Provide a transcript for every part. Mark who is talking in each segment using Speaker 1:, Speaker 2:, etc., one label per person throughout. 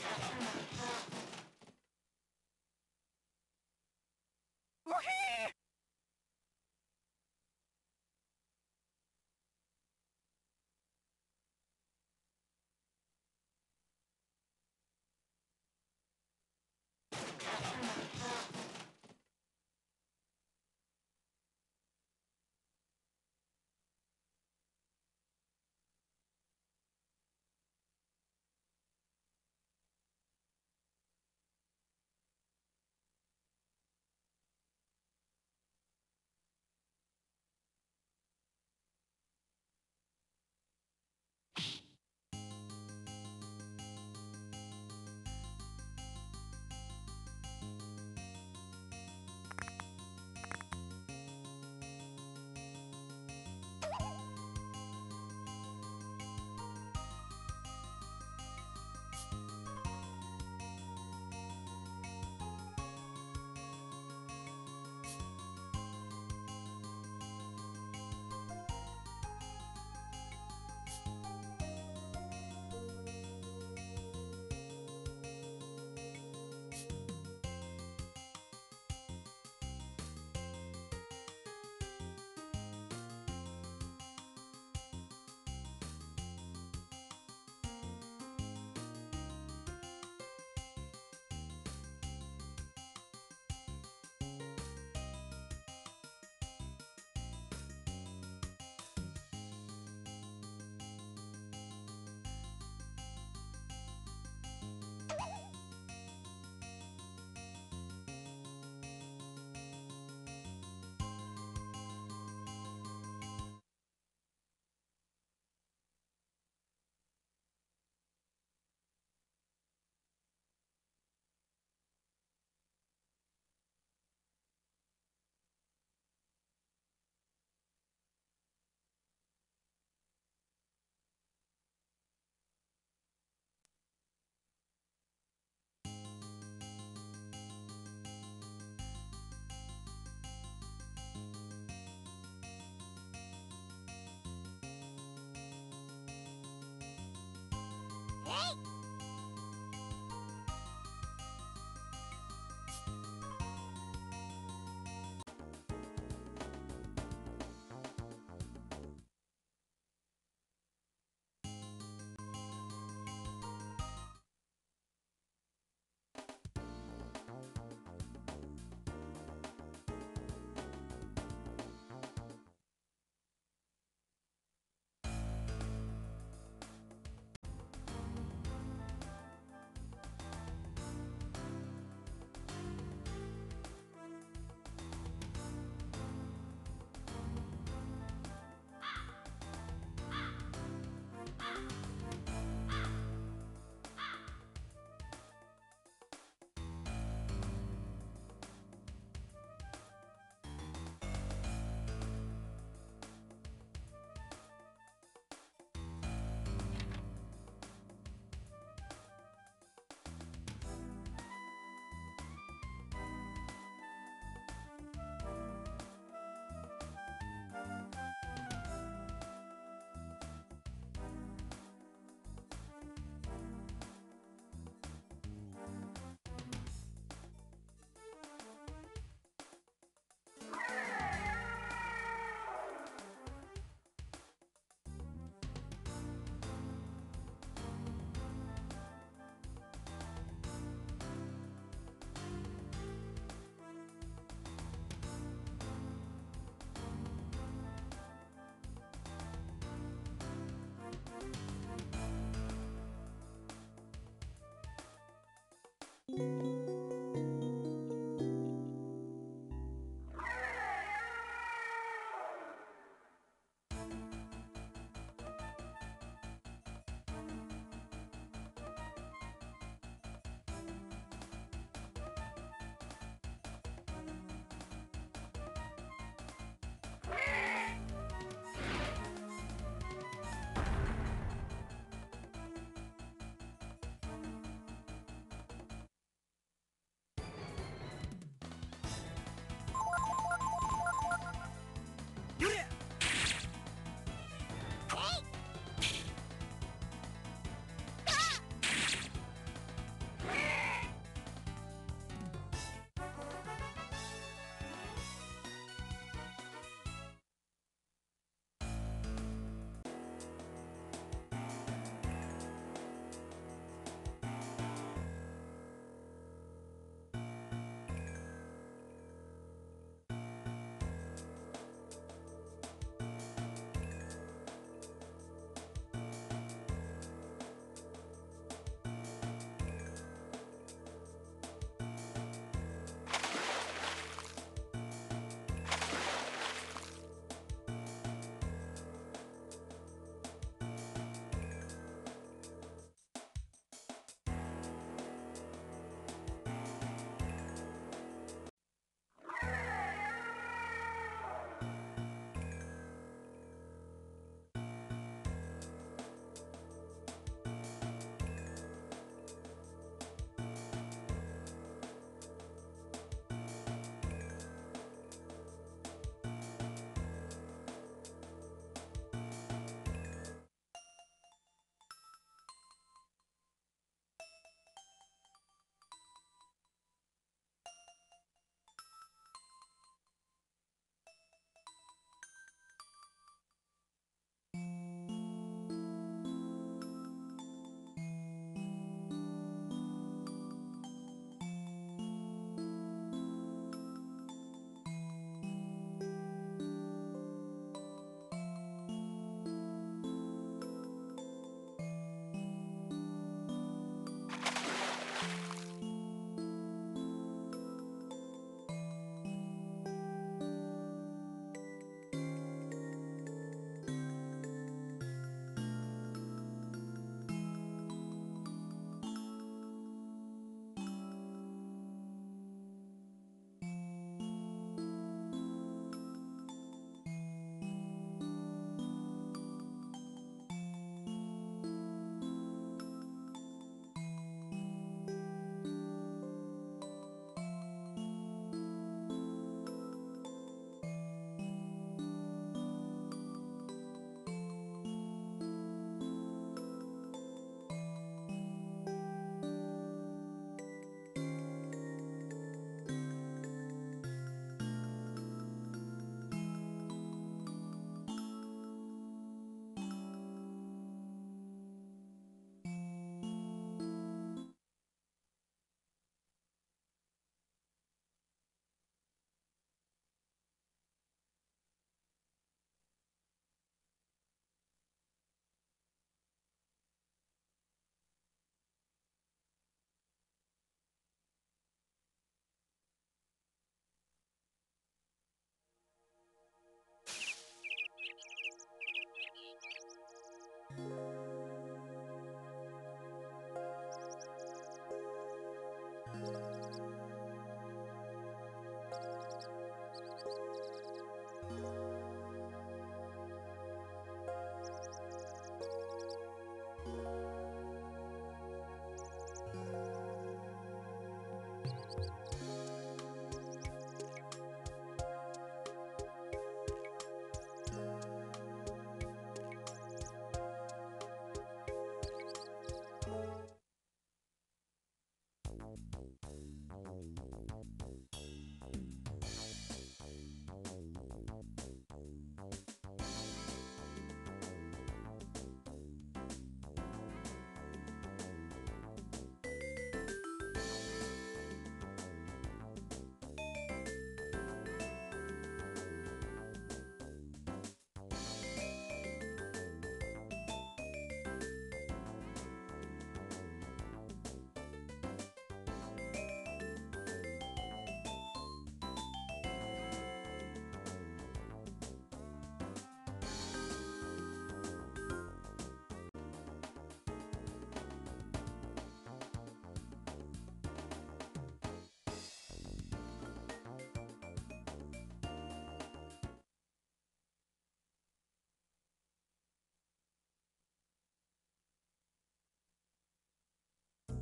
Speaker 1: Yeah. Música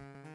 Speaker 1: Mm-hmm.